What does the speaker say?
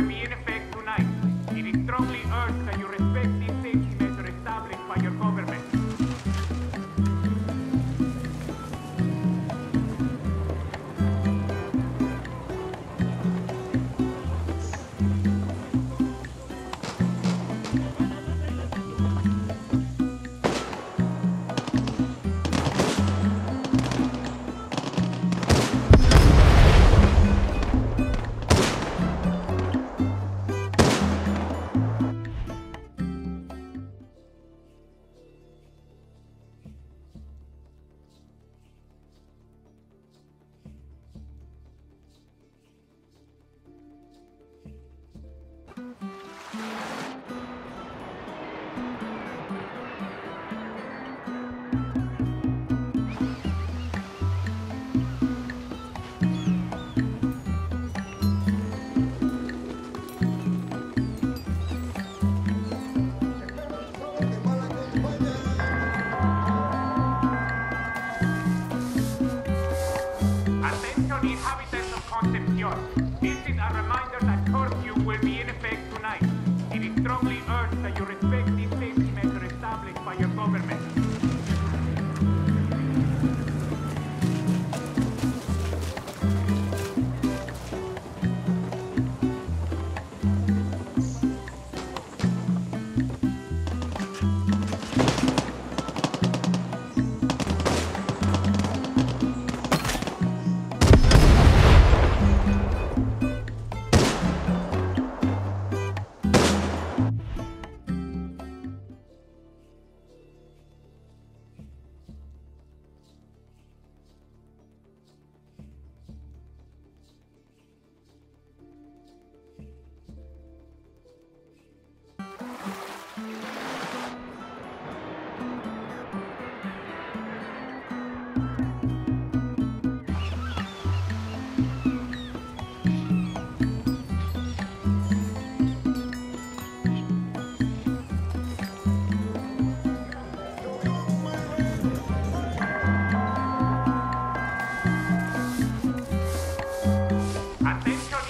I mean. Rock. Attention inhabitants